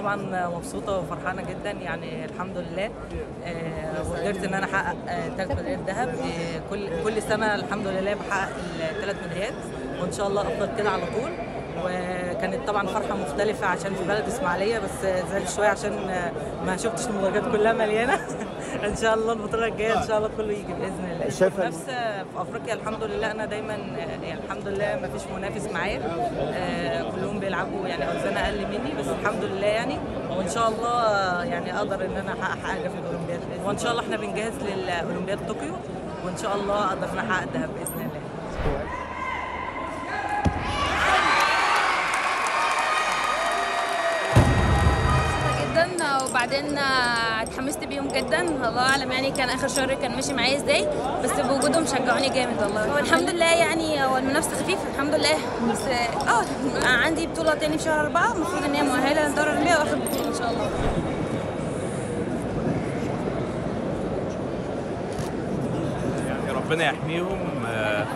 طبعا مبسوطة وفرحانة جدا يعني الحمد لله. آه، وقدرت إن أنا أحقق ثلاث ميداليات ذهب. آه، كل كل سنة الحمد لله بحقق الثلاث ميداليات وإن شاء الله أفضل كده على طول. وكانت طبعا فرحة مختلفة عشان في بلد إسماعيلية بس زعلت شوية عشان آه، ما شفتش المدرجات كلها مليانة. ان شاء الله البطولة الجاية إن شاء الله كله يجي بإذن الله. شايفة- المنافسه في أفريقيا الحمد لله أنا دايما آه، يعني الحمد لله ما فيش منافس معايا. آه، كلهم بيلعبوا يعني أوزان أقل مني بس الحمد لله يعني. وإن شاء الله آه، يعني أقدر إن أنا أحقق حاجة في الأولمبياد. وإن شاء الله إحنا بنجهز للأولمبياد طوكيو وإن شاء الله أقدر أحقق دهب بإذن الله. وبعدين آه، اتحمست بيهم جدا. الله أعلم يعني كان آخر شهر كان ماشي معايا إزاي بس بوجودهم شجعوني جامد والله. والحمد لله يعني هو المنافسة خفيفة الحمد لله. بس آه آه، عندي بطولة تاني في شهر أربعة المفروض إن هي مؤهلة للدوري الاولمبيه واخد بطولة إن شاء الله. يعني ربنا يحميهم آه،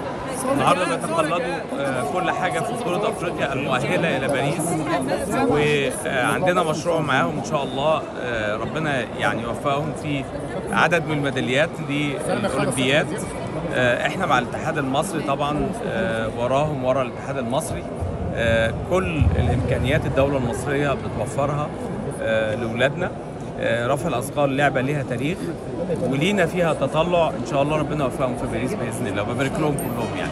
النهارده بيتقلدوا آه، كل حاجة في بطولة أفريقيا المؤهلة إلى باريس. وعندنا مشروع معاهم إن شاء الله آه، ربنا يعني يوفقهم في عدد من الميداليات للاولمبياد آه، إحنا مع الاتحاد المصري طبعا وراهم ورا الاتحاد المصري. كل الإمكانيات الدولة المصرية بتوفرها لأولادنا. رفع الأثقال لعبة ليها تاريخ ولينا فيها تطلع. إن شاء الله ربنا يوفقهم في باريس بإذن الله. وببارك لهم كلهم يعني.